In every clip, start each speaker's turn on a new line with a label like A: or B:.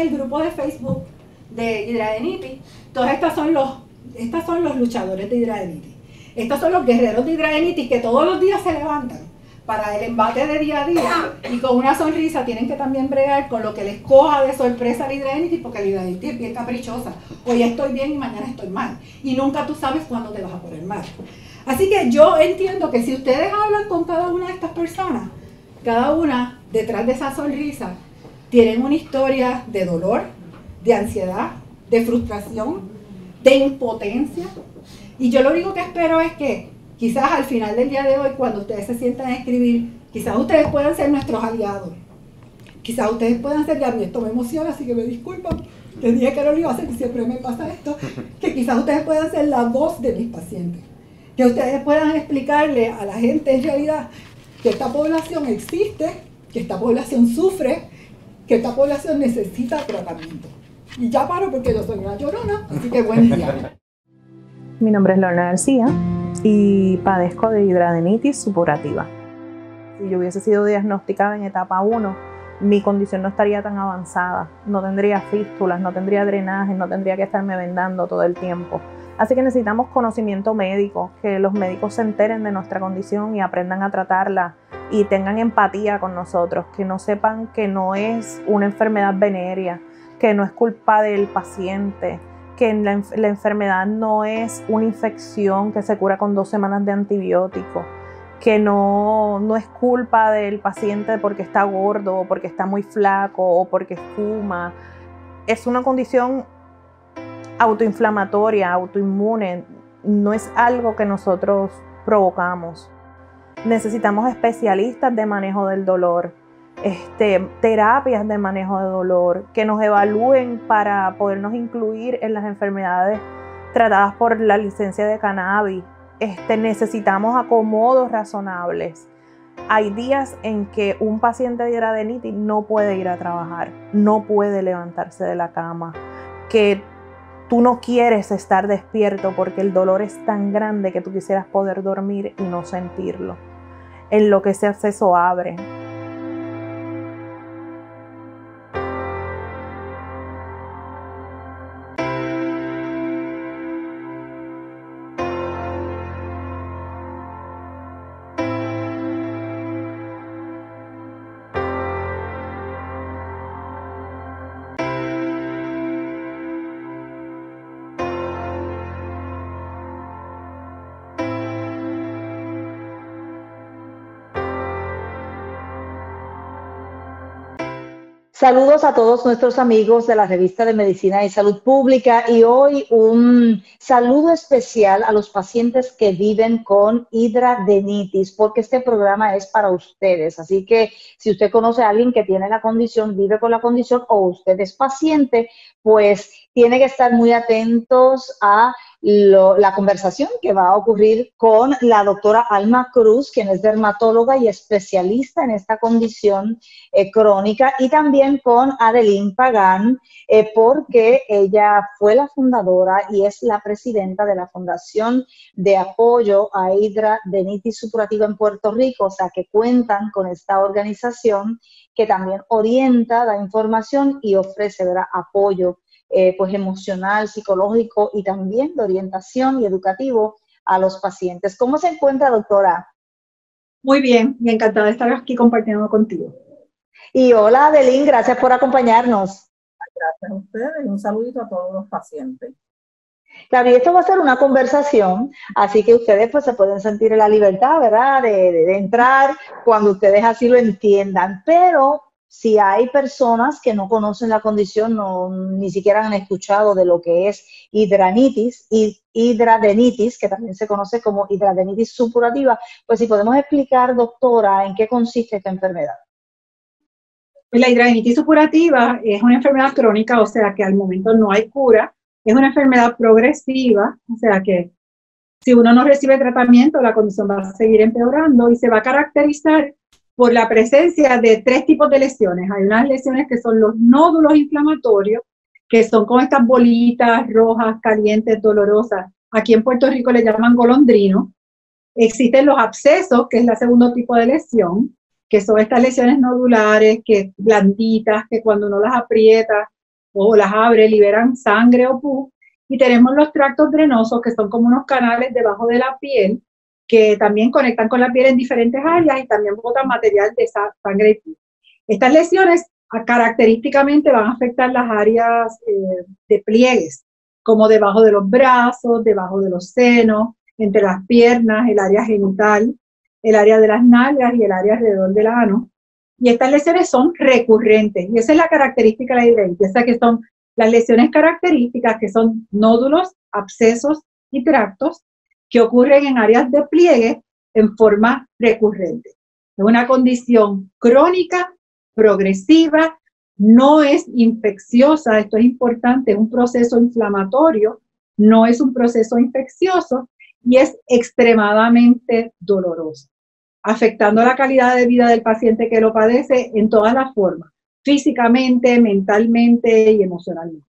A: el grupo de Facebook de hidradenitis, todos estos son los, estos son los luchadores de hidradenitis. Estos son los guerreros de hidradenitis que todos los días se levantan para el embate de día a día y con una sonrisa tienen que también bregar con lo que les coja de sorpresa la hidradenitis porque la hidradenitis es bien caprichosa. Hoy estoy bien y mañana estoy mal. Y nunca tú sabes cuándo te vas a poner mal. Así que yo entiendo que si ustedes hablan con cada una de estas personas, cada una detrás de esa sonrisa tienen una historia de dolor, de ansiedad, de frustración, de impotencia. Y yo lo único que espero es que quizás al final del día de hoy, cuando ustedes se sientan a escribir, quizás ustedes puedan ser nuestros aliados. Quizás ustedes puedan ser, ya esto me emociona, así que me disculpan, te dije que no lo iba a hacer siempre me pasa esto, que quizás ustedes puedan ser la voz de mis pacientes. Que ustedes puedan explicarle a la gente en realidad que esta población existe, que esta población sufre, que esta población necesita tratamiento. Y ya paro porque yo soy una llorona, así que buen día.
B: Mi nombre es Lorna García y padezco de hidradenitis supurativa. Si yo hubiese sido diagnosticada en etapa 1, mi condición no estaría tan avanzada, no tendría fístulas, no tendría drenaje, no tendría que estarme vendando todo el tiempo. Así que necesitamos conocimiento médico, que los médicos se enteren de nuestra condición y aprendan a tratarla y tengan empatía con nosotros, que no sepan que no es una enfermedad venérea, que no es culpa del paciente, que la, enfermedad no es una infección que se cura con dos semanas de antibiótico, que no, no es culpa del paciente porque está gordo o porque está muy flaco o porque fuma. Es una condición autoinflamatoria, autoinmune, no es algo que nosotros provocamos. Necesitamos especialistas de manejo del dolor, este, terapias de manejo de dolor, que nos evalúen para podernos incluir en las enfermedades tratadas por la licencia de cannabis. Este, necesitamos acomodos razonables. Hay días en que un paciente de hidradenitis no puede ir a trabajar, no puede levantarse de la cama, que tú no quieres estar despierto porque el dolor es tan grande que tú quisieras poder dormir y no sentirlo. En lo que ese acceso abre,
C: Saludos a todos nuestros amigos de la revista de Medicina y Salud Pública y hoy un saludo especial a los pacientes que viven con hidradenitis porque este programa es para ustedes. Así que si usted conoce a alguien que tiene la condición, vive con la condición o usted es paciente, pues tiene que estar muy atentos a la conversación que va a ocurrir con la doctora Alma Cruz, quien es dermatóloga y especialista en esta condición eh, crónica, y también con Adeline Pagán, eh, porque ella fue la fundadora y es la presidenta de la Fundación de Apoyo a Hidra Denitis Supurativa en Puerto Rico, o sea que cuentan con esta organización que también orienta, da información y ofrece apoyo eh, pues emocional, psicológico y también de orientación y educativo a los pacientes. ¿Cómo se encuentra, doctora?
A: Muy bien, me encantada de estar aquí compartiendo contigo.
C: Y hola, Adeline, gracias por acompañarnos.
D: Gracias a ustedes y un saludito a todos los pacientes.
C: Claro, y esto va a ser una conversación, así que ustedes pues se pueden sentir en la libertad, ¿verdad? De, de entrar cuando ustedes así lo entiendan, pero si hay personas que no conocen la condición, no, ni siquiera han escuchado de lo que es hidranitis y hidradenitis, que también se conoce como hidradenitis supurativa, pues si podemos explicar, doctora, en qué consiste esta enfermedad.
A: Pues la hidradenitis supurativa es una enfermedad crónica, o sea que al momento no hay cura, es una enfermedad progresiva, o sea que si uno no recibe tratamiento, la condición va a seguir empeorando y se va a caracterizar por la presencia de tres tipos de lesiones. Hay unas lesiones que son los nódulos inflamatorios, que son con estas bolitas rojas, calientes, dolorosas. Aquí en Puerto Rico le llaman golondrino. Existen los abscesos, que es el segundo tipo de lesión, que son estas lesiones nodulares, que blanditas, que cuando uno las aprieta, o las abre, liberan sangre o pus. Y tenemos los tractos drenosos, que son como unos canales debajo de la piel, que también conectan con la piel en diferentes áreas y también botan material de sangre y pus. Estas lesiones ah, característicamente van a afectar las áreas eh, de pliegues, como debajo de los brazos, debajo de los senos, entre las piernas, el área genital, el área de las nalgas y el área alrededor del ano. Y estas lesiones son recurrentes. Y esa es la característica de la hidroditis, que son las lesiones características, que son nódulos, abscesos y tractos, que ocurren en áreas de pliegue en forma recurrente. Es una condición crónica, progresiva, no es infecciosa, esto es importante, es un proceso inflamatorio, no es un proceso infeccioso y es extremadamente doloroso, afectando la calidad de vida del paciente que lo padece en todas las formas, físicamente, mentalmente y emocionalmente.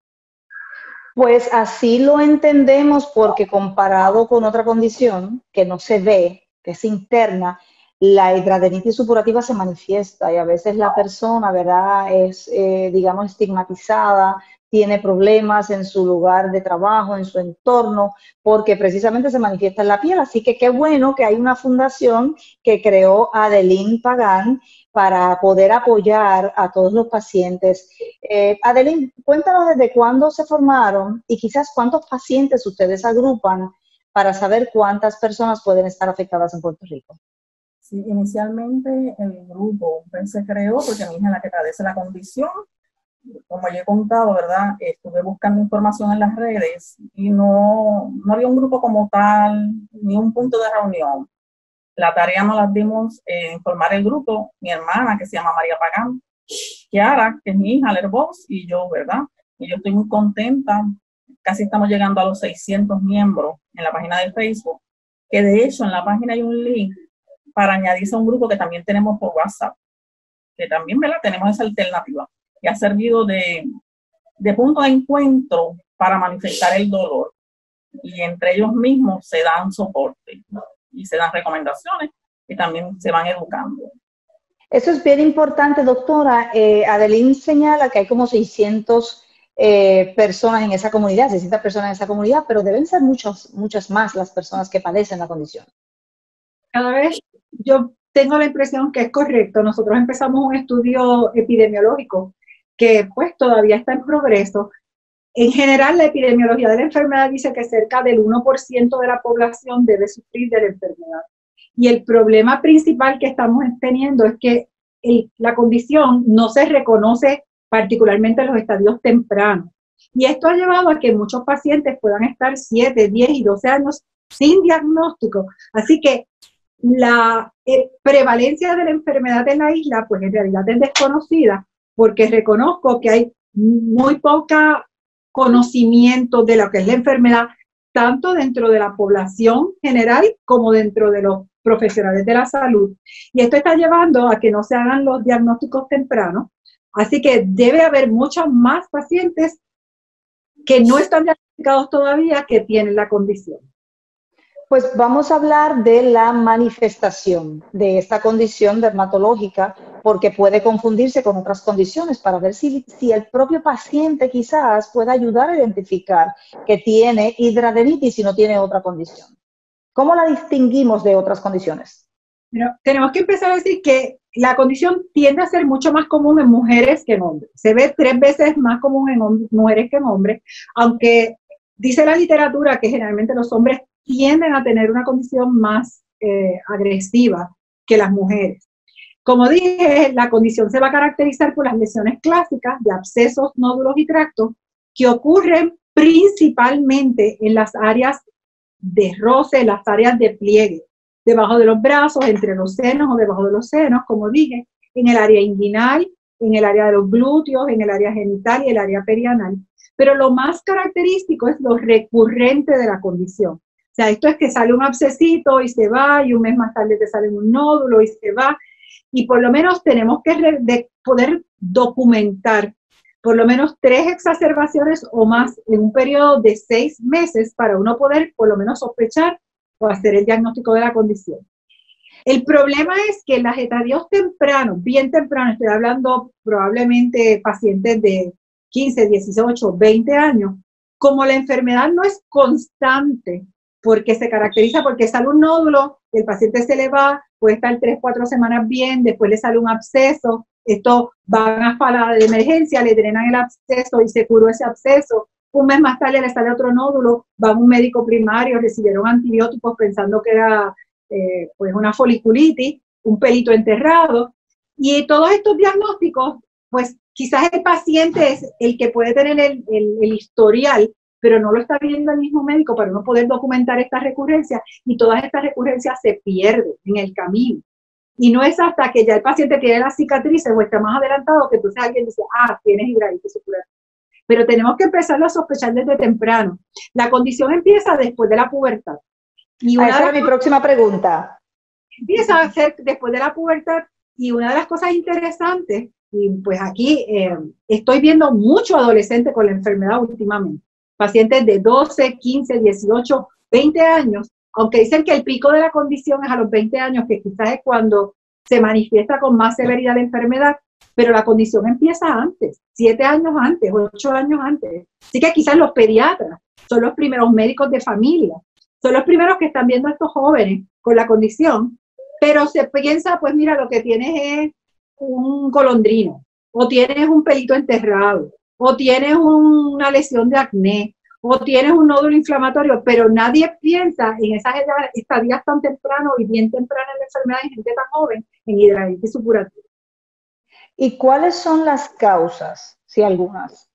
C: Pues así lo entendemos porque comparado con otra condición que no se ve, que es interna, la hidradenitis supurativa se manifiesta y a veces la persona, ¿verdad?, es, eh, digamos, estigmatizada, tiene problemas en su lugar de trabajo, en su entorno, porque precisamente se manifiesta en la piel. Así que qué bueno que hay una fundación que creó Adeline Pagán para poder apoyar a todos los pacientes. Eh, Adeline, cuéntanos desde cuándo se formaron y quizás cuántos pacientes ustedes agrupan para saber cuántas personas pueden estar afectadas en Puerto Rico.
D: Sí, inicialmente el grupo se creó porque mi hija es la que padece la condición como ya he contado, ¿verdad? Estuve buscando información en las redes y no, no había un grupo como tal, ni un punto de reunión. La tarea nos la dimos en formar el grupo, mi hermana, que se llama María Pagán, Kiara, que es mi hija, Lervoz, y yo, ¿verdad? Y yo estoy muy contenta. Casi estamos llegando a los 600 miembros en la página de Facebook, que de hecho en la página hay un link para añadirse a un grupo que también tenemos por WhatsApp, que también, ¿verdad? Tenemos esa alternativa y ha servido de, de punto de encuentro para manifestar el dolor. Y entre ellos mismos se dan soporte y se dan recomendaciones y también se van educando.
C: Eso es bien importante, doctora. Eh, Adeline señala que hay como 600 eh, personas en esa comunidad, 600 personas en esa comunidad, pero deben ser muchos, muchas más las personas que padecen la condición.
A: Cada vez yo tengo la impresión que es correcto. Nosotros empezamos un estudio epidemiológico que pues todavía está en progreso. En general, la epidemiología de la enfermedad dice que cerca del 1% de la población debe sufrir de la enfermedad. Y el problema principal que estamos teniendo es que la condición no se reconoce particularmente en los estadios tempranos. Y esto ha llevado a que muchos pacientes puedan estar 7, 10 y 12 años sin diagnóstico. Así que la eh, prevalencia de la enfermedad en la isla, pues en realidad es desconocida porque reconozco que hay muy poca conocimiento de lo que es la enfermedad, tanto dentro de la población general como dentro de los profesionales de la salud. Y esto está llevando a que no se hagan los diagnósticos tempranos. Así que debe haber muchos más pacientes que no están diagnosticados todavía que tienen la condición.
C: Pues vamos a hablar de la manifestación de esta condición dermatológica, porque puede confundirse con otras condiciones para ver si, si el propio paciente quizás pueda ayudar a identificar que tiene hidradenitis y no tiene otra condición. ¿Cómo la distinguimos de otras condiciones?
A: tenemos que empezar a decir que la condición tiende a ser mucho más común en mujeres que en hombres. Se ve tres veces más común en mujeres que en hombres, aunque dice la literatura que generalmente los hombres tienden a tener una condición más eh, agresiva que las mujeres. Como dije, la condición se va a caracterizar por las lesiones clásicas de abscesos, nódulos y tractos que ocurren principalmente en las áreas de roce, en las áreas de pliegue, debajo de los brazos, entre los senos o debajo de los senos, como dije, en el área inguinal, en el área de los glúteos, en el área genital y el área perianal. Pero lo más característico es lo recurrente de la condición sea, esto es que sale un abscesito y se va, y un mes más tarde te sale un nódulo y se va. Y por lo menos tenemos que poder documentar por lo menos tres exacerbaciones o más en un periodo de seis meses para uno poder por lo menos sospechar o hacer el diagnóstico de la condición. El problema es que las estadios tempranos, bien tempranos, estoy hablando probablemente pacientes de 15, 18, 20 años, como la enfermedad no es constante, porque se caracteriza porque sale un nódulo, el paciente se le va, puede estar 3, 4 semanas bien, después le sale un absceso, esto van a sala de emergencia, le drenan el absceso y se curó ese absceso. Un mes más tarde le sale otro nódulo, va a un médico primario, recibieron antibióticos pensando que era eh, pues una foliculitis, un pelito enterrado. Y todos estos diagnósticos, pues quizás el paciente es el que puede tener el historial, pero no lo está viendo el mismo médico para no poder documentar estas recurrencias y todas estas recurrencias se pierden en el camino. Y no es hasta que ya el paciente tiene las cicatrices o está más adelantado que entonces alguien dice, ah, tienes hidradinitis supurativa. Pero tenemos que empezar a sospechar desde temprano. La condición empieza después de la pubertad.
C: Y una Esa es mi próxima pregunta.
A: Empieza a ser después de la pubertad y una de las cosas interesantes, y pues aquí eh, estoy viendo mucho adolescente con la enfermedad últimamente, pacientes de 12, 15, 18, 20 años aunque dicen que el pico de la condición es a los 20 años, que quizás es cuando se manifiesta con más severidad la enfermedad, pero la condición empieza antes, siete años antes, ocho años antes. Así que quizás los pediatras son los primeros médicos de familia, son los primeros que están viendo a estos jóvenes con la condición, pero se piensa, pues mira, lo que tienes es un colondrino, o tienes un pelito enterrado, o tienes una lesión de acné, o tienes un nódulo inflamatorio, pero nadie piensa en esas estadías tan temprano y bien temprano en la enfermedad en gente tan joven en hidradinitis supurativa.
C: ¿Y cuáles son las causas, si algunas?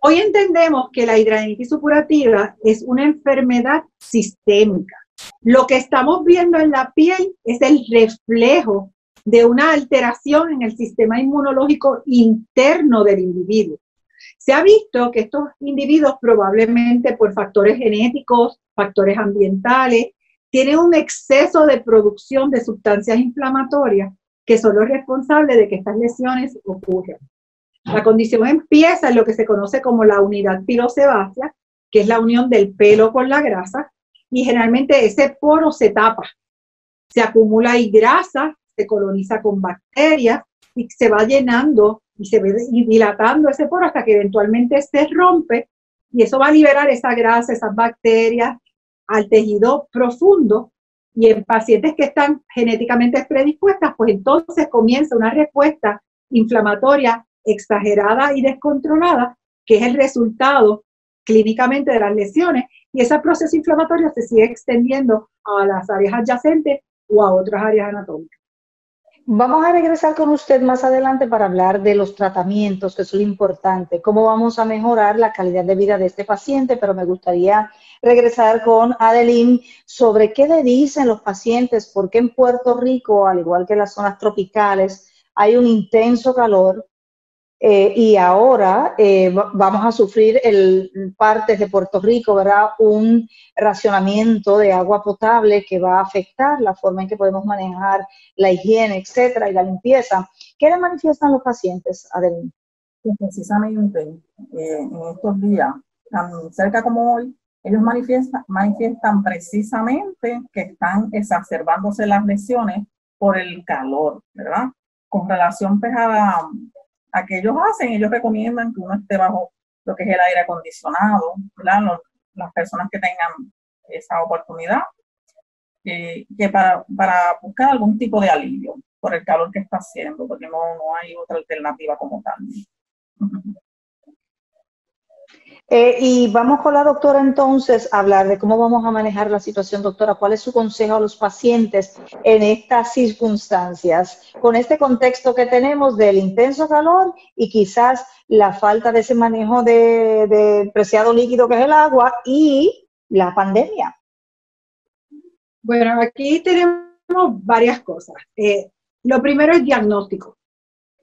A: Hoy entendemos que la hidradinitis supurativa es una enfermedad sistémica. Lo que estamos viendo en la piel es el reflejo de una alteración en el sistema inmunológico interno del individuo. Se ha visto que estos individuos probablemente por factores genéticos, factores ambientales, tienen un exceso de producción de sustancias inflamatorias que son los responsables de que estas lesiones ocurran. La condición empieza en lo que se conoce como la unidad pilosebácea, que es la unión del pelo con la grasa, y generalmente ese poro se tapa, se acumula y grasa, se coloniza con bacterias y se va llenando y se ve dilatando ese poro hasta que eventualmente se rompe y eso va a liberar esa grasa, esas bacterias al tejido profundo y en pacientes que están genéticamente predispuestas, pues entonces comienza una respuesta inflamatoria exagerada y descontrolada, que es el resultado clínicamente de las lesiones, y ese proceso inflamatorio se sigue extendiendo a las áreas adyacentes o a otras áreas anatómicas.
C: Vamos a regresar con usted más adelante para hablar de los tratamientos, que son importantes, cómo vamos a mejorar la calidad de vida de este paciente, pero me gustaría regresar con Adeline sobre qué le dicen los pacientes, por qué en Puerto Rico, al igual que en las zonas tropicales, hay un intenso calor eh, y ahora eh, vamos a sufrir en partes de Puerto Rico, ¿verdad? Un racionamiento de agua potable que va a afectar la forma en que podemos manejar la higiene, etcétera, y la limpieza. ¿Qué le manifiestan los pacientes, Adelín?
D: Pues precisamente eh, en estos días, tan cerca como hoy, ellos manifiestan, manifiestan precisamente que están exacerbándose las lesiones por el calor, ¿verdad? Con relación pues, a, a que ellos hacen, ellos recomiendan que uno esté bajo lo que es el aire acondicionado, las personas que tengan esa oportunidad, eh, que para, para, buscar algún tipo de alivio por el calor que está haciendo, porque no, no hay otra alternativa como tal.
C: Eh, y vamos con la doctora entonces a hablar de cómo vamos a manejar la situación, doctora. ¿Cuál es su consejo a los pacientes en estas circunstancias? Con este contexto que tenemos del intenso calor y quizás la falta de ese manejo de, de preciado líquido que es el agua y la pandemia.
A: Bueno, aquí tenemos varias cosas. Eh, lo primero es diagnóstico.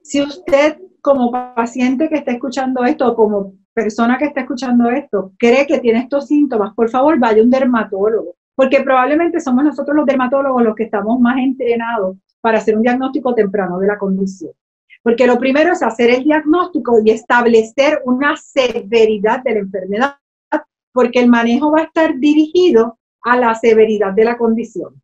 A: Si usted como paciente que está escuchando esto, como persona que está escuchando esto cree que tiene estos síntomas, por favor vaya a un dermatólogo, porque probablemente somos nosotros los dermatólogos los que estamos más entrenados para hacer un diagnóstico temprano de la condición. Porque lo primero es hacer el diagnóstico y establecer una severidad de la enfermedad, porque el manejo va a estar dirigido a la severidad de la condición.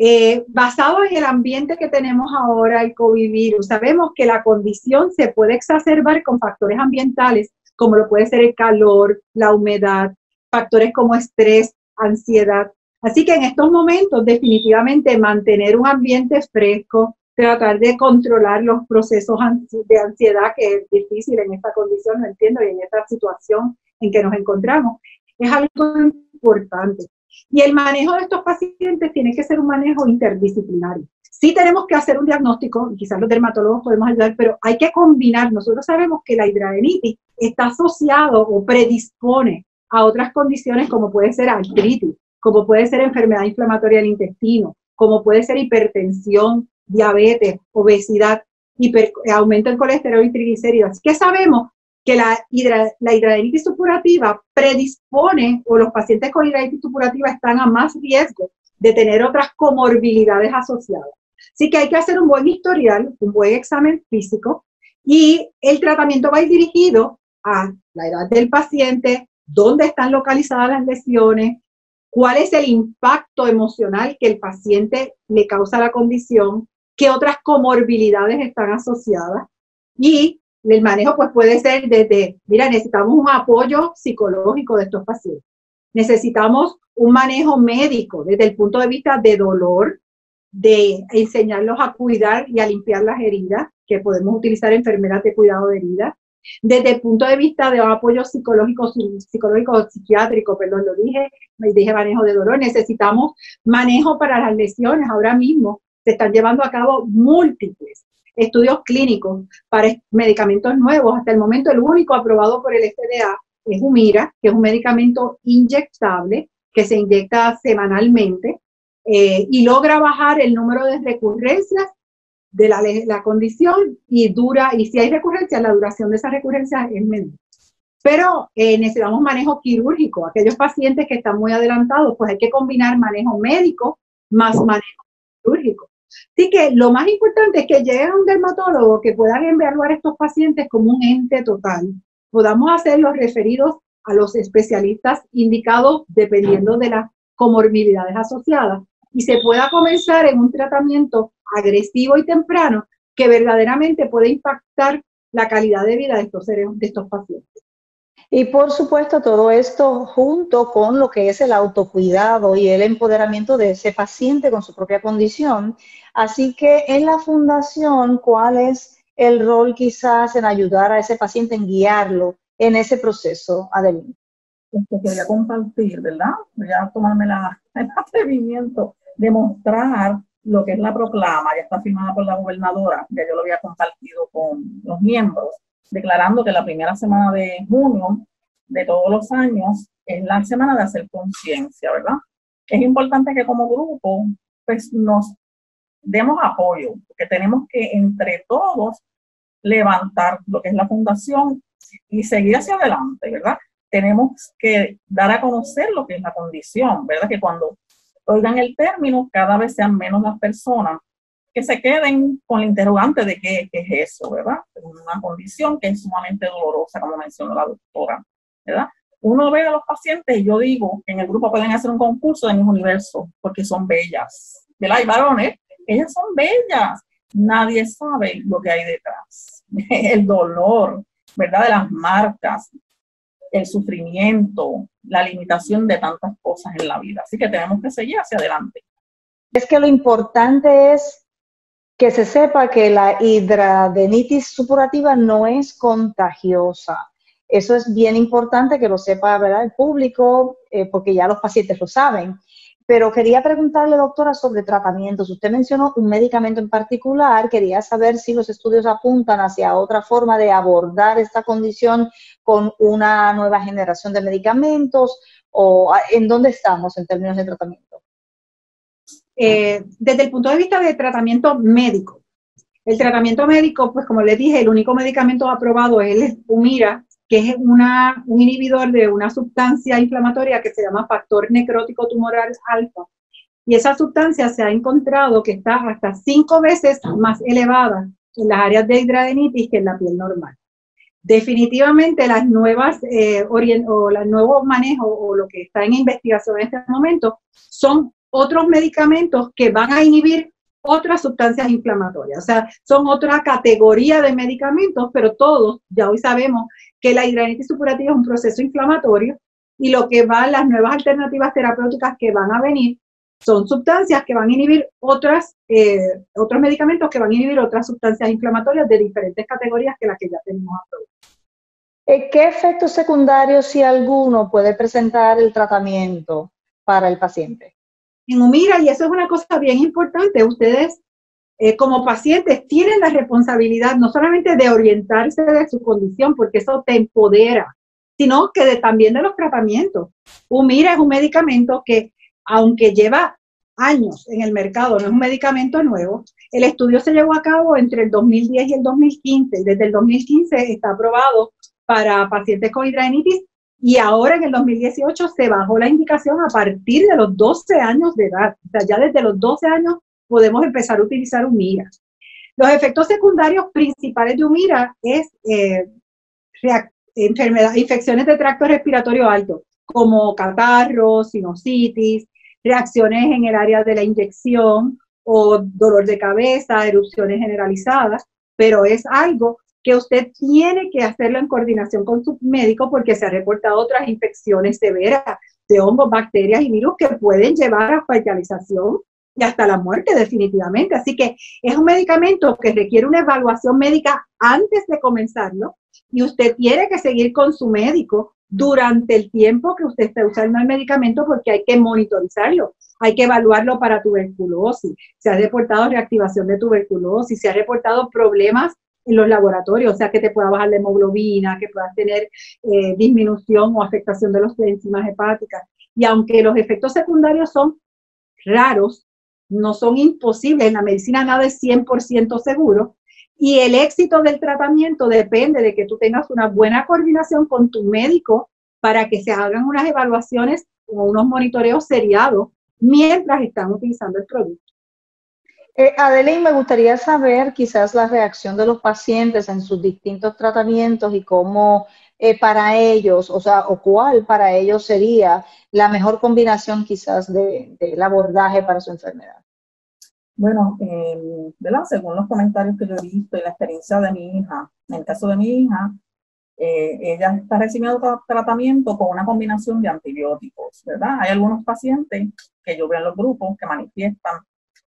A: Eh, basado en el ambiente que tenemos ahora, el COVID virus, sabemos que la condición se puede exacerbar con factores ambientales, como lo puede ser el calor, la humedad, factores como estrés, ansiedad. Así que en estos momentos definitivamente mantener un ambiente fresco, tratar de controlar los procesos de ansiedad, que es difícil en esta condición, no entiendo, y en esta situación en que nos encontramos, es algo importante. Y el manejo de estos pacientes tiene que ser un manejo interdisciplinario. Sí tenemos que hacer un diagnóstico, quizás los dermatólogos podemos ayudar, pero hay que combinar. Nosotros sabemos que la hidradenitis está asociado o predispone a otras condiciones como puede ser artritis, como puede ser enfermedad inflamatoria del intestino, como puede ser hipertensión, diabetes, obesidad, aumento del colesterol y triglicéridos. ¿Qué sabemos? que la, la hidradenitis supurativa predispone o los pacientes con hidradenitis supurativa están a más riesgo de tener otras comorbilidades asociadas. Así que hay que hacer un buen historial, un buen examen físico y el tratamiento va dirigido a la edad del paciente, dónde están localizadas las lesiones, cuál es el impacto emocional que el paciente le causa la condición, qué otras comorbilidades están asociadas y el manejo pues puede ser desde, mira, necesitamos un apoyo psicológico de estos pacientes. Necesitamos un manejo médico desde el punto de vista de dolor, de enseñarlos a cuidar y a limpiar las heridas, que podemos utilizar enfermeras de cuidado de heridas. Desde el punto de vista de apoyo psicológico, psicológico, psiquiátrico, perdón, lo dije, me dije manejo de dolor, necesitamos manejo para las lesiones. Ahora mismo se están llevando a cabo múltiples estudios clínicos para medicamentos nuevos. Hasta el momento el único aprobado por el FDA es Humira, que es un medicamento inyectable que se inyecta semanalmente eh, y logra bajar el número de recurrencias de la, la, condición y dura, y si hay recurrencias, la duración de esas recurrencias es menor. Pero eh, necesitamos manejo quirúrgico. Aquellos pacientes que están muy adelantados, pues hay que combinar manejo médico más manejo quirúrgico. Así que lo más importante es que llegue a un dermatólogo que puedan evaluar a estos pacientes como un ente total. Podamos hacer los referidos a los especialistas indicados dependiendo de las comorbilidades asociadas y se pueda comenzar en un tratamiento agresivo y temprano que verdaderamente puede impactar la calidad de vida de estos, seres, de estos pacientes.
C: Y por supuesto, todo esto junto con lo que es el autocuidado y el empoderamiento de ese paciente con su propia condición. Así que en la fundación, ¿cuál es el rol quizás en ayudar a ese paciente, en guiarlo en ese proceso, Adeline?
D: Esto quería compartir, ¿verdad? Voy a tomarme el atrevimiento de mostrar lo que es la proclama, ya está firmada por la gobernadora, ya yo lo había compartido con los miembros declarando que la primera semana de junio de todos los años es la semana de hacer conciencia, ¿verdad? Es importante que como grupo pues nos demos apoyo, porque tenemos que entre todos levantar lo que es la fundación y seguir hacia adelante, ¿verdad? Tenemos que dar a conocer lo que es la condición, ¿verdad? Que cuando oigan el término, cada vez sean menos las personas que se queden con el interrogante de qué, es eso, ¿verdad? Una condición que es sumamente dolorosa, como mencionó la doctora, ¿verdad? Uno ve a los pacientes y yo digo que en el grupo pueden hacer un concurso de mis universo porque son bellas, ¿verdad? Y varones, ellas son bellas. Nadie sabe lo que hay detrás. El dolor, ¿verdad? De las marcas, el sufrimiento, la limitación de tantas cosas en la vida. Así que tenemos que seguir hacia adelante.
C: Es que lo importante es que se sepa que la hidradenitis supurativa no es contagiosa. Eso es bien importante que lo sepa ¿verdad? el público, eh, porque ya los pacientes lo saben. Pero quería preguntarle, doctora, sobre tratamientos. Usted mencionó un medicamento en particular. Quería saber si los estudios apuntan hacia otra forma de abordar esta condición con una nueva generación de medicamentos o en dónde estamos en términos de tratamiento.
A: Eh, desde el punto de vista de tratamiento médico. El tratamiento médico, pues como les dije, el único medicamento aprobado es el Humira, que es un inhibidor de una sustancia inflamatoria que se llama factor necrótico tumoral alfa. Y esa sustancia se ha encontrado que está hasta cinco veces más elevada en las áreas de hidradenitis que en la piel normal. Definitivamente las nuevas eh, o los nuevos manejos o lo que está en investigación en este momento son otros medicamentos que van a inhibir otras sustancias inflamatorias. O sea, son otra categoría de medicamentos, pero todos, ya hoy sabemos que la hidradenitis supurativa es un proceso inflamatorio y lo que van, las nuevas alternativas terapéuticas que van a venir son sustancias que van a inhibir otras, eh, otros medicamentos que van a inhibir otras sustancias inflamatorias de diferentes categorías que las que ya tenemos aprobadas.
C: ¿Qué efectos secundarios, si alguno, puede presentar el tratamiento para el paciente?
A: En Humira, y eso es una cosa bien importante, ustedes eh, como pacientes tienen la responsabilidad no solamente de orientarse de su condición, porque eso te empodera, sino que también de los tratamientos. Humira es un medicamento que, aunque lleva años en el mercado, no es un medicamento nuevo, el estudio se llevó a cabo entre el 2010 y el 2015, y desde el 2015 está aprobado para pacientes con hidradenitis y ahora en el 2018 se bajó la indicación a partir de los 12 años de edad. O sea, ya desde los 12 años podemos empezar a utilizar Humira. Los efectos secundarios principales de Humira es eh, infecciones de tracto respiratorio alto, como catarro, sinusitis, reacciones en el área de la inyección o dolor de cabeza, erupciones generalizadas, pero es algo que usted tiene que hacerlo en coordinación con su médico porque se han reportado otras infecciones severas de hongos, bacterias y virus que pueden llevar a hospitalización y hasta la muerte definitivamente. Así que es un medicamento que requiere una evaluación médica antes de comenzarlo y usted tiene que seguir con su médico durante el tiempo que usted esté usando el medicamento porque hay que monitorizarlo, hay que evaluarlo para tuberculosis, se ha reportado reactivación de tuberculosis, se ha reportado problemas en los laboratorios, o sea, que te pueda bajar la hemoglobina, que puedas tener eh, disminución o afectación de las enzimas hepáticas. Y aunque los efectos secundarios son raros, no son imposibles, en la medicina nada es 100% seguro, y el éxito del tratamiento depende de que tú tengas una buena coordinación con tu médico para que se hagan unas evaluaciones o unos monitoreos seriados mientras están utilizando el producto.
C: Eh, Adeline, me gustaría saber quizás la reacción de los pacientes en sus distintos tratamientos y cómo eh, para ellos, o sea, o cuál para ellos sería la mejor combinación quizás del de, abordaje para su enfermedad.
D: Bueno, eh, según los comentarios que yo he visto y la experiencia de mi hija, en el caso de mi hija, eh, ella está recibiendo tratamiento con una combinación de antibióticos, ¿verdad? Hay algunos pacientes que yo veo en los grupos que manifiestan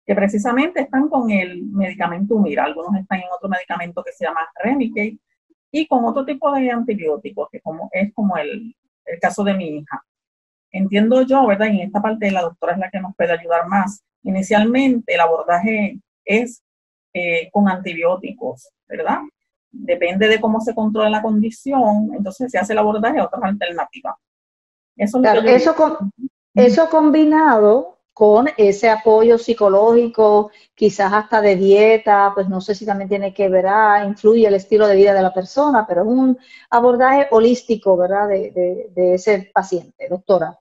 D: que precisamente están con el medicamento Humira, algunos están en otro medicamento que se llama Remicade y con otro tipo de antibióticos, que como, es como el, el caso de mi hija. Entiendo yo, ¿verdad? Y en esta parte la doctora es la que nos puede ayudar más. Inicialmente el abordaje es eh, con antibióticos, ¿verdad? Depende de cómo se controla la condición, entonces se hace el abordaje de otras alternativas.
C: Eso, eso, eso combinado con ese apoyo psicológico, quizás hasta de dieta, pues no sé si también tiene que ver, ah, influye el estilo de vida de la persona, pero es un abordaje holístico, ¿verdad?, de, ese paciente, doctora.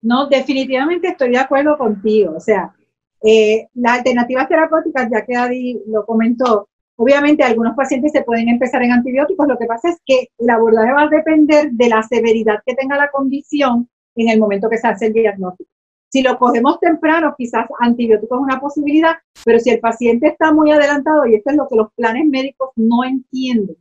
A: No, definitivamente estoy de acuerdo contigo. O sea, eh, las alternativas terapéuticas, ya que Adi lo comentó, obviamente algunos pacientes se pueden empezar en antibióticos. Lo que pasa es que el abordaje va a depender de la severidad que tenga la condición en el momento que se hace el diagnóstico. Si lo cogemos temprano, quizás antibióticos es una posibilidad, pero si el paciente está muy adelantado, y esto es lo que los planes médicos no entienden,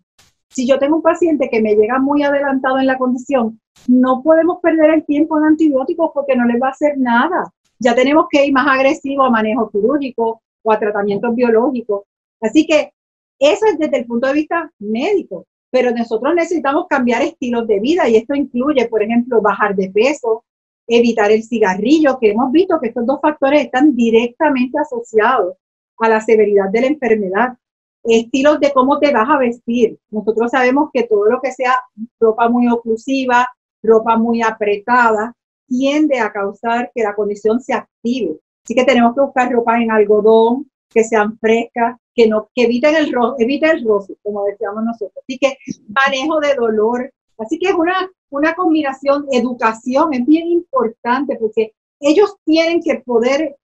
A: si yo tengo un paciente que me llega muy adelantado en la condición, no podemos perder el tiempo en antibióticos porque no les va a hacer nada. Ya tenemos que ir más agresivo a manejo quirúrgico o a tratamientos biológicos. Así que eso es desde el punto de vista médico, pero nosotros necesitamos cambiar estilos de vida y esto incluye, por ejemplo, bajar de peso, evitar el cigarrillo, que hemos visto que estos dos factores están directamente asociados a la severidad de la enfermedad. Estilos de cómo te vas a vestir. Nosotros sabemos que todo lo que sea ropa muy oclusiva, ropa muy apretada, tiende a causar que la condición se active. Así que tenemos que buscar ropa en algodón, que sean frescas, que no, que eviten el eviten el roce, como decíamos nosotros. Así que manejo de dolor. Así que es una una combinación educación es bien importante porque ellos tienen que poder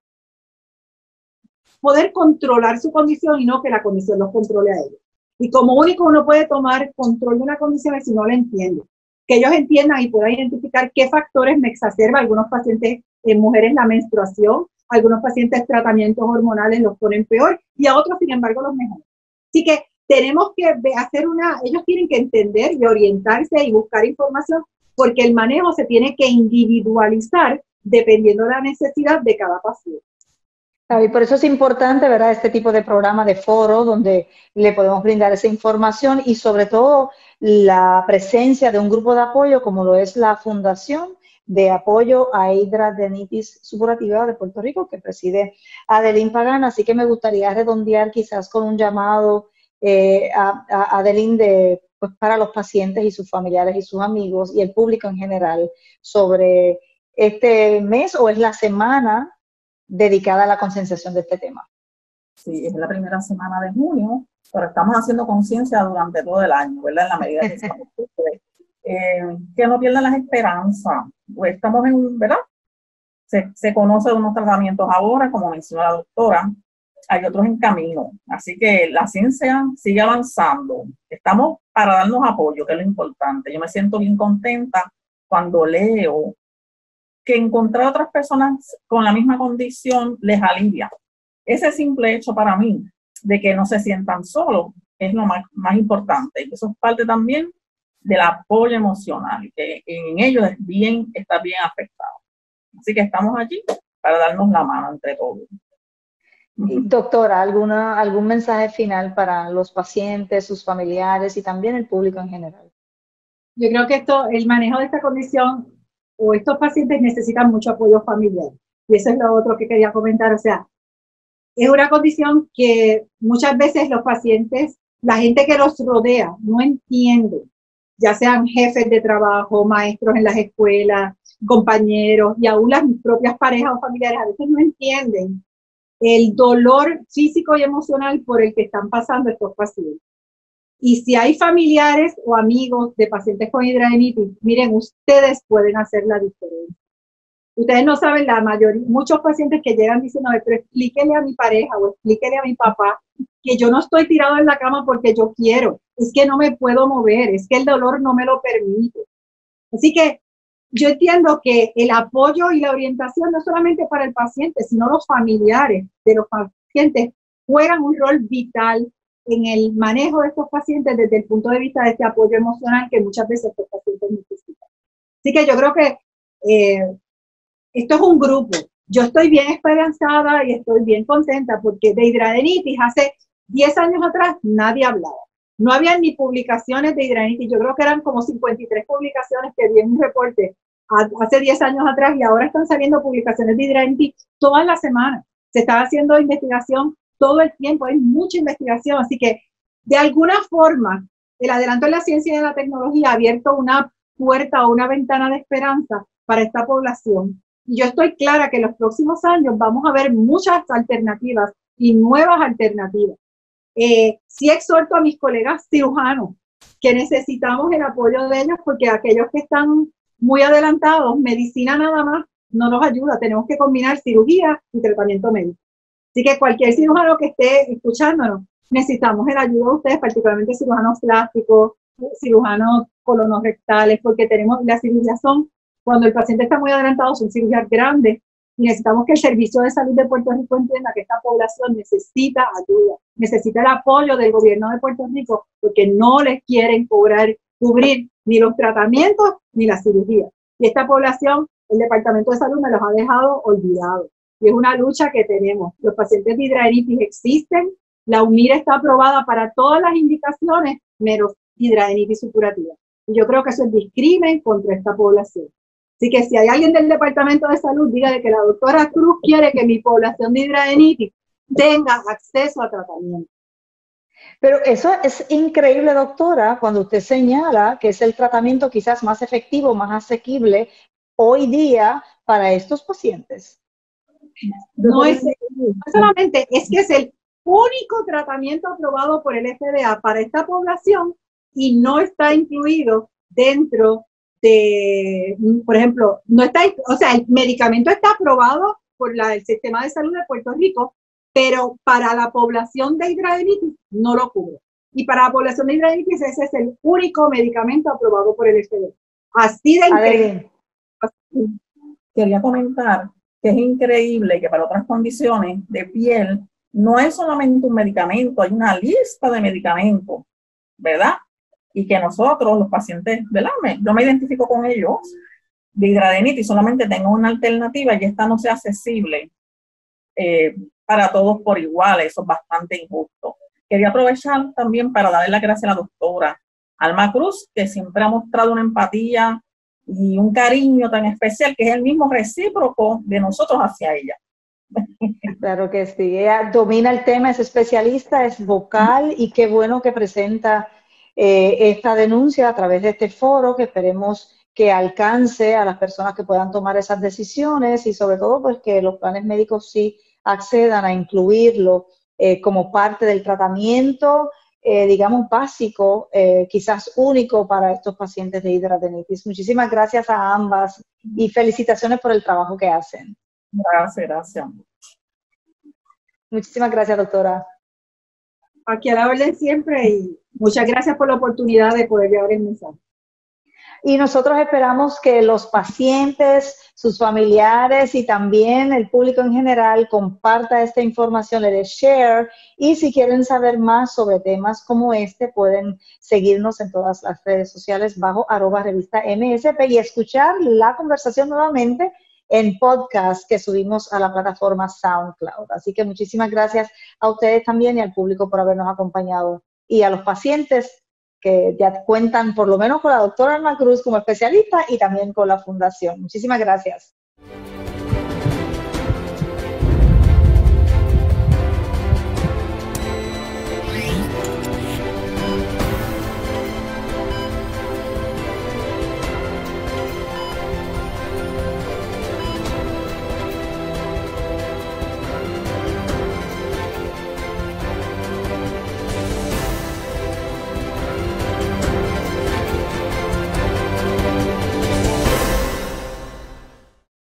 A: poder controlar su condición y no que la condición los controle a ellos. Y como único uno puede tomar control de una condición es si no la entiende. Que ellos entiendan y puedan identificar qué factores me exacerban. Algunos pacientes en mujeres la menstruación, algunos pacientes tratamientos hormonales los ponen peor y a otros, sin embargo, los mejoran. Así que tenemos que hacer una, ellos tienen que entender y orientarse y buscar información porque el manejo se tiene que individualizar dependiendo de la necesidad de cada paciente.
C: Y por eso es importante, ¿verdad?, este tipo de programa de foro donde le podemos brindar esa información y sobre todo la presencia de un grupo de apoyo como lo es la Fundación de Apoyo a Hidradenitis Supurativa de Puerto Rico que preside Adelín Pagana. Así que me gustaría redondear quizás con un llamado eh, a, a Adelín de, pues, para los pacientes y sus familiares y sus amigos y el público en general sobre este mes o es la semana dedicada a la concienciación de este tema.
D: Sí, es la primera semana de junio, pero estamos haciendo conciencia durante todo el año, ¿verdad? En la medida que estamos. eh, que no pierdan las esperanzas. Pues estamos en, ¿verdad? Se, se conoce unos tratamientos ahora, como mencionó la doctora, hay otros en camino. Así que la ciencia sigue avanzando. Estamos para darnos apoyo, que es lo importante. Yo me siento bien contenta cuando leo que encontrar otras personas con la misma condición les alivia. Ese simple hecho para mí de que no se sientan solos es lo más, más importante. Eso es parte también del apoyo emocional, que en ellos es bien, está bien afectado. Así que estamos allí para darnos la mano entre todos.
C: Doctora, ¿alguna, ¿algún mensaje final para los pacientes, sus familiares y también el público en general?
A: Yo creo que esto, el manejo de esta condición o estos pacientes necesitan mucho apoyo familiar. Y eso es lo otro que quería comentar. O sea, es una condición que muchas veces los pacientes, la gente que los rodea, no entiende, ya sean jefes de trabajo, maestros en las escuelas, compañeros y aún las propias parejas o familiares, a veces no entienden el dolor físico y emocional por el que están pasando estos pacientes. Y si hay familiares o amigos de pacientes con hidradenitis, miren, ustedes pueden hacer la diferencia. Ustedes no saben la mayoría, muchos pacientes que llegan diciendo, pero explíquele a mi pareja o explíquele a mi papá que yo no estoy tirado en la cama porque yo quiero, es que no me puedo mover, es que el dolor no me lo permite. Así que yo entiendo que el apoyo y la orientación no solamente para el paciente, sino los familiares de los pacientes juegan un rol vital en el manejo de estos pacientes desde el punto de vista de este apoyo emocional que muchas veces estos pacientes necesitan. Así que yo creo que eh, esto es un grupo. Yo estoy bien esperanzada y estoy bien contenta porque de hidradenitis hace 10 años atrás nadie hablaba. No había ni publicaciones de hidradenitis. Yo creo que eran como 53 publicaciones que vi en un reporte hace 10 años atrás y ahora están saliendo publicaciones de hidradenitis todas las semanas. Se está haciendo investigación todo el tiempo, hay mucha investigación, así que de alguna forma el adelanto en la ciencia y en la tecnología ha abierto una puerta o una ventana de esperanza para esta población. Y yo estoy clara que en los próximos años vamos a ver muchas alternativas y nuevas alternativas. Eh, sí exhorto a mis colegas cirujanos que necesitamos el apoyo de ellos porque aquellos que están muy adelantados, medicina nada más no nos ayuda, tenemos que combinar cirugía y tratamiento médico. Así que cualquier cirujano que esté escuchándonos, necesitamos el ayuda de ustedes, particularmente cirujanos plásticos, cirujanos colonorrectales, porque tenemos, las cirugías son, cuando el paciente está muy adelantado, son cirugías grandes y necesitamos que el Servicio de Salud de Puerto Rico entienda que esta población necesita ayuda, necesita el apoyo del gobierno de Puerto Rico, porque no les quieren cobrar, cubrir ni los tratamientos ni la cirugía. Y esta población, el Departamento de Salud me los ha dejado olvidados y es una lucha que tenemos. Los pacientes de hidradenitis existen, la UMIR está aprobada para todas las indicaciones, menos hidradenitis supurativa. Y yo creo que eso es discrimen contra esta población. Así que si hay alguien del Departamento de Salud, diga que la doctora Cruz quiere que mi población de hidradenitis tenga acceso a tratamiento.
C: Pero eso es increíble, doctora, cuando usted señala que es el tratamiento quizás más efectivo, más asequible hoy día para estos pacientes.
A: No es solamente, es que es el único tratamiento aprobado por el FDA para esta población y no está incluido dentro de, por ejemplo, no está, o sea, el medicamento está aprobado por la, el sistema de salud de Puerto Rico, pero para la población de hidradenitis no lo cubre. Y para la población de hidradenitis ese es el único medicamento aprobado por el FDA. Así de increíble.
D: quería comentar que es increíble que para otras condiciones de piel no es solamente un medicamento, hay una lista de medicamentos, ¿verdad? Y que nosotros, los pacientes, ¿verdad? yo me identifico con ellos, de hidradenitis solamente tengo una alternativa y esta no sea accesible eh, para todos por igual, eso es bastante injusto. Quería aprovechar también para darle las gracias a la doctora Alma Cruz, que siempre ha mostrado una empatía y un cariño tan especial que es el mismo recíproco de nosotros hacia ella.
C: Claro que sí, ella domina el tema, es especialista, es vocal y qué bueno que presenta eh, esta denuncia a través de este foro que esperemos que alcance a las personas que puedan tomar esas decisiones y sobre todo pues que los planes médicos sí accedan a incluirlo eh, como parte del tratamiento eh, digamos, básico, eh, quizás único para estos pacientes de hidradenitis. Muchísimas gracias a ambas y felicitaciones por el trabajo que hacen.
D: Gracias, gracias.
C: Muchísimas gracias, doctora.
A: Aquí a la orden siempre y muchas gracias por la oportunidad de poder llevar el mensaje.
C: Y nosotros esperamos que los pacientes, sus familiares y también el público en general comparta esta información, le dé share. Y si quieren saber más sobre temas como este, pueden seguirnos en todas las redes sociales bajo arroba revista MSP y escuchar la conversación nuevamente en podcast que subimos a la plataforma SoundCloud. Así que muchísimas gracias a ustedes también y al público por habernos acompañado. Y a los pacientes, que ya cuentan por lo menos con la doctora Alma Cruz como especialista y también con la fundación. Muchísimas gracias.